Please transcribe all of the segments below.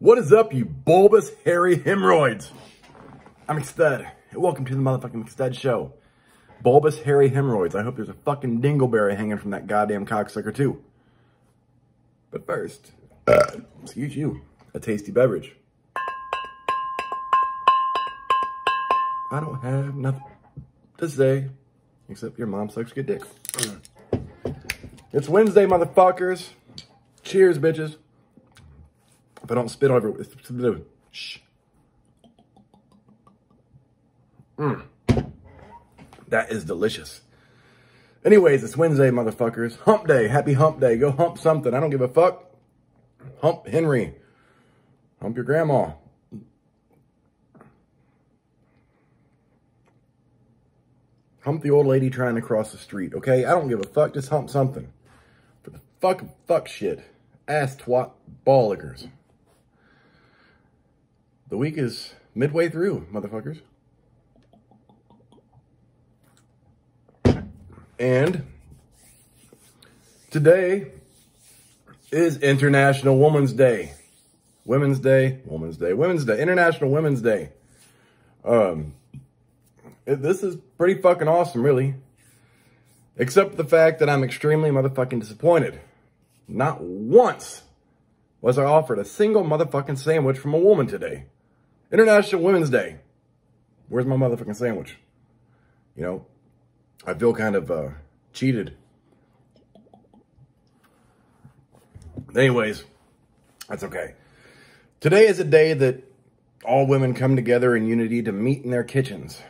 What is up, you bulbous, hairy hemorrhoids? I'm McStud, and welcome to the motherfucking McStud Show. Bulbous, hairy hemorrhoids. I hope there's a fucking dingleberry hanging from that goddamn cocksucker, too. But first, uh, excuse you, a tasty beverage. I don't have nothing to say except your mom sucks good dick. It's Wednesday, motherfuckers. Cheers, bitches. If I don't spit over it, shh. Mmm. That is delicious. Anyways, it's Wednesday, motherfuckers. Hump day. Happy hump day. Go hump something. I don't give a fuck. Hump Henry. Hump your grandma. Hump the old lady trying to cross the street, okay? I don't give a fuck. Just hump something. For the fuck fuck shit. Ass twat ballickers. The week is midway through, motherfuckers. And today is International Women's Day. Women's Day, Women's Day, Women's Day, International Women's Day. Um, this is pretty fucking awesome, really. Except the fact that I'm extremely motherfucking disappointed. Not once was I offered a single motherfucking sandwich from a woman today. International Women's Day. Where's my motherfucking sandwich? You know, I feel kind of uh, cheated. Anyways, that's okay. Today is a day that all women come together in unity to meet in their kitchens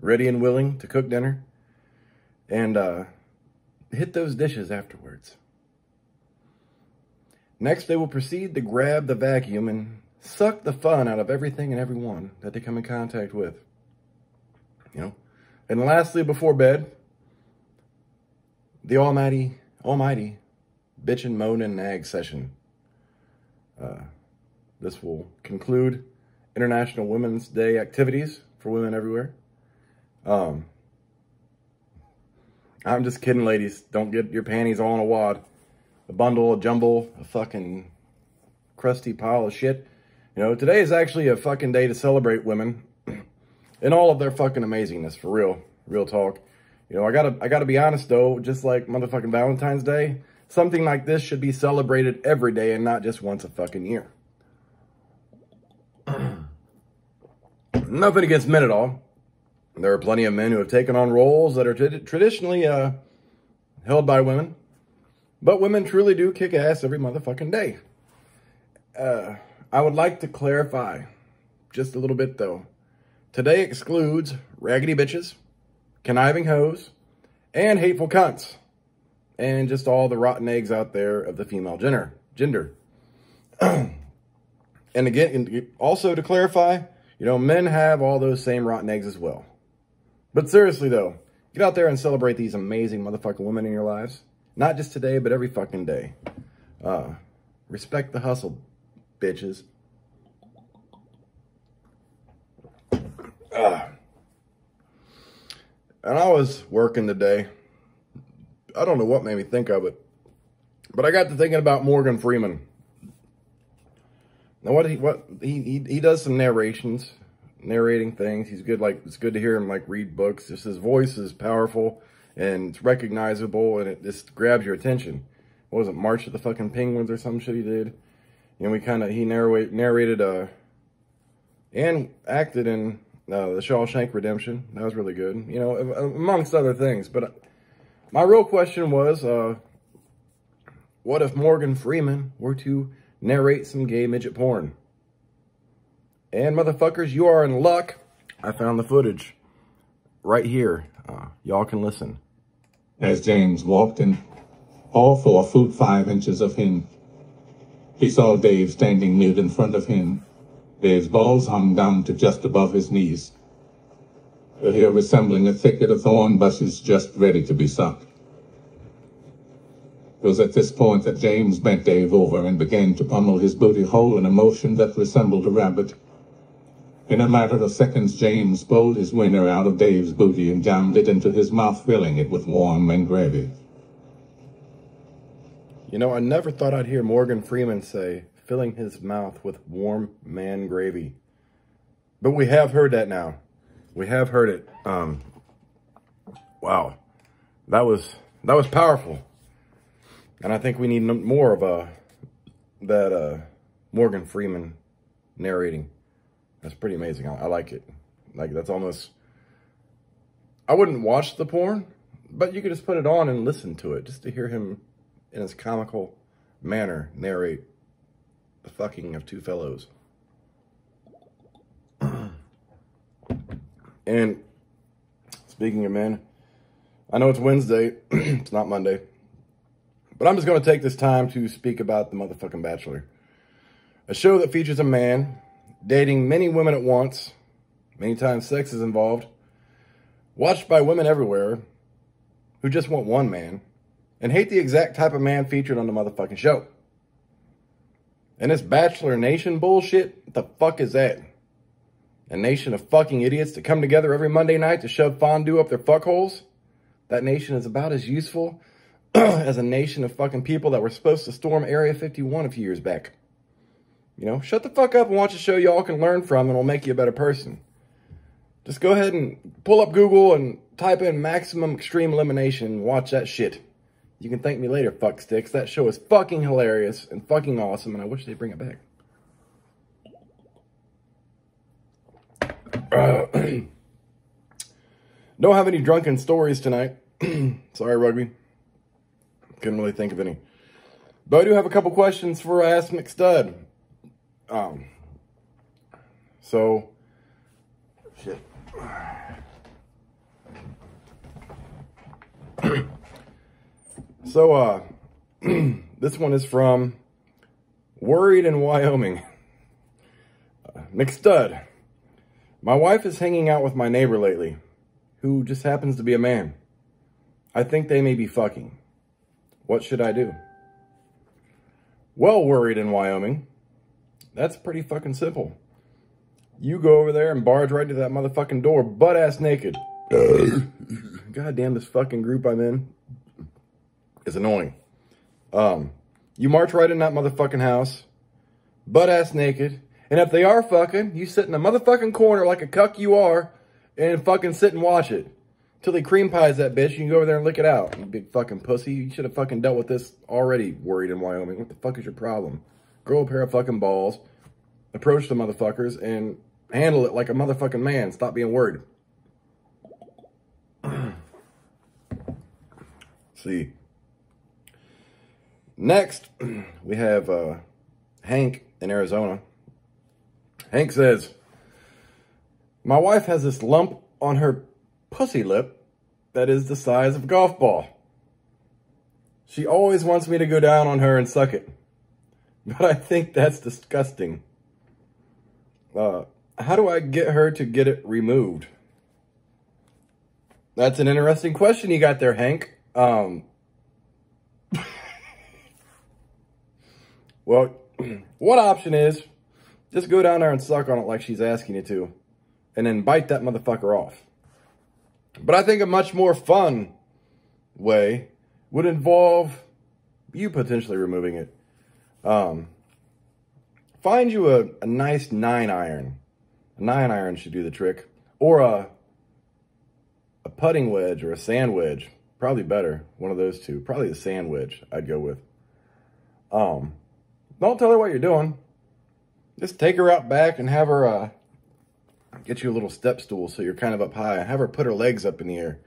ready and willing to cook dinner, and uh, hit those dishes afterwards. Next, they will proceed to grab the vacuum and suck the fun out of everything and everyone that they come in contact with. You know? And lastly, before bed, the almighty, almighty bitch and moan and nag session. Uh, this will conclude International Women's Day activities for women everywhere. Um, I'm just kidding, ladies. Don't get your panties all in a wad. A bundle, a jumble, a fucking crusty pile of shit. You know, today is actually a fucking day to celebrate women in all of their fucking amazingness, for real. Real talk. You know, I gotta, I gotta be honest though, just like motherfucking Valentine's Day, something like this should be celebrated every day and not just once a fucking year. Nothing against men at all. There are plenty of men who have taken on roles that are traditionally uh, held by women. But women truly do kick ass every motherfucking day. Uh, I would like to clarify just a little bit, though. Today excludes raggedy bitches, conniving hoes, and hateful cunts. And just all the rotten eggs out there of the female gender. gender. and again, also to clarify, you know, men have all those same rotten eggs as well. But seriously though, get out there and celebrate these amazing motherfucking women in your lives. Not just today, but every fucking day. Uh, respect the hustle, bitches. Uh, and I was working today. I don't know what made me think of it, but I got to thinking about Morgan Freeman. Now, what he what he he, he does some narrations narrating things. He's good. Like it's good to hear him like read books. Just his voice is powerful and it's recognizable and it just grabs your attention. What was it? March of the fucking Penguins or some shit he did. And we kind of he narrate narrated uh and acted in uh, the Shawshank Redemption. That was really good. You know, amongst other things. But uh, my real question was, uh, what if Morgan Freeman were to narrate some gay midget porn? And motherfuckers, you are in luck. I found the footage right here. Uh, y'all can listen. As James walked in, all four foot five inches of him, he saw Dave standing nude in front of him. Dave's balls hung down to just above his knees. Her hair resembling a thicket of thorn bushes just ready to be sucked. It was at this point that James bent Dave over and began to pummel his booty hole in a motion that resembled a rabbit. In a matter of seconds, James pulled his winner out of Dave's booty and jammed it into his mouth, filling it with warm and gravy. You know, I never thought I'd hear Morgan Freeman say, filling his mouth with warm man gravy. But we have heard that now. We have heard it. Um, wow, that was that was powerful, and I think we need more of a that uh, Morgan Freeman narrating. That's pretty amazing. I, I like it. Like that's almost. I wouldn't watch the porn, but you could just put it on and listen to it just to hear him in his comical manner narrate the fucking of two fellows. and speaking of men, I know it's Wednesday, it's not Monday, but I'm just going to take this time to speak about The Motherfucking Bachelor. A show that features a man dating many women at once, many times sex is involved, watched by women everywhere who just want one man and hate the exact type of man featured on the motherfucking show. And this Bachelor Nation bullshit, what the fuck is that? A nation of fucking idiots that come together every Monday night to shove fondue up their fuckholes? That nation is about as useful as a nation of fucking people that were supposed to storm Area 51 a few years back. You know, shut the fuck up and watch a show y'all can learn from and it'll make you a better person. Just go ahead and pull up Google and type in maximum extreme elimination and watch that shit. You can thank me later, fuck sticks. That show is fucking hilarious and fucking awesome, and I wish they'd bring it back. Uh, don't have any drunken stories tonight. Sorry, Rugby. Couldn't really think of any. But I do have a couple questions for Ask McStud. Um, so, shit. So, uh, this one is from Worried in Wyoming. Uh, McStud. My wife is hanging out with my neighbor lately, who just happens to be a man. I think they may be fucking. What should I do? Well, Worried in Wyoming. That's pretty fucking simple. You go over there and barge right to that motherfucking door, butt ass naked. God damn this fucking group I'm in is annoying. Um, you march right in that motherfucking house, butt ass naked, and if they are fucking, you sit in a motherfucking corner like a cuck you are, and fucking sit and watch it. Till he cream pies that bitch, you can go over there and lick it out. You big fucking pussy. You should have fucking dealt with this already, worried in Wyoming. What the fuck is your problem? Grow a pair of fucking balls, approach the motherfuckers, and handle it like a motherfucking man. Stop being worried. See. Next, we have uh, Hank in Arizona. Hank says, My wife has this lump on her pussy lip that is the size of a golf ball. She always wants me to go down on her and suck it. But I think that's disgusting. Uh, how do I get her to get it removed? That's an interesting question you got there, Hank. Um, Well, one option is just go down there and suck on it like she's asking you to, and then bite that motherfucker off. But I think a much more fun way would involve you potentially removing it. Um, find you a, a nice nine iron. A nine iron should do the trick. Or a, a putting wedge or a sand wedge. Probably better. One of those two. Probably the sand wedge I'd go with. Um, don't tell her what you're doing. Just take her out back and have her uh, get you a little step stool so you're kind of up high. Have her put her legs up in the air.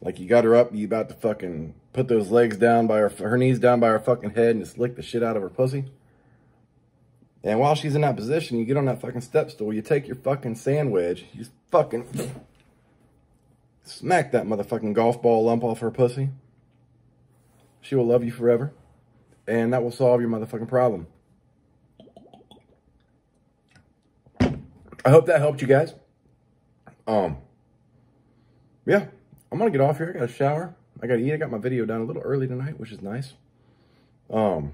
Like you got her up, you about to fucking put those legs down by her, her knees down by her fucking head and just lick the shit out of her pussy. And while she's in that position, you get on that fucking step stool, you take your fucking sand wedge, you fucking smack that motherfucking golf ball lump off her pussy. She will love you forever and that will solve your motherfucking problem. I hope that helped you guys. Um, yeah, I'm gonna get off here. I got a shower. I gotta eat. I got my video done a little early tonight, which is nice. Um,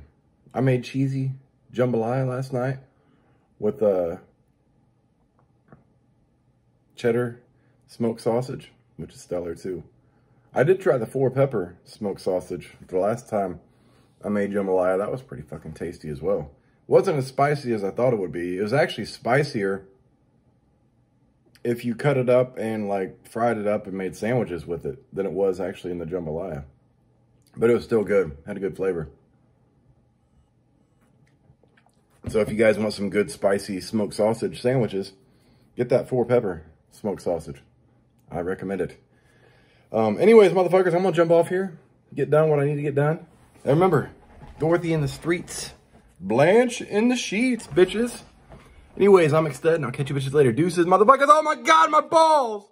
I made cheesy jambalaya last night with uh, cheddar smoked sausage, which is stellar too. I did try the four pepper smoked sausage the last time I made jambalaya. That was pretty fucking tasty as well. Wasn't as spicy as I thought it would be. It was actually spicier if you cut it up and like fried it up and made sandwiches with it than it was actually in the jambalaya. But it was still good. Had a good flavor. So if you guys want some good spicy smoked sausage sandwiches, get that four pepper smoked sausage. I recommend it. Um, anyways, motherfuckers, I'm gonna jump off here, get done what I need to get done. And remember, Dorothy in the streets, Blanche in the sheets, bitches. Anyways, I'm extending. I'll catch you bitches later. Deuces, motherfuckers. Oh my god, my balls!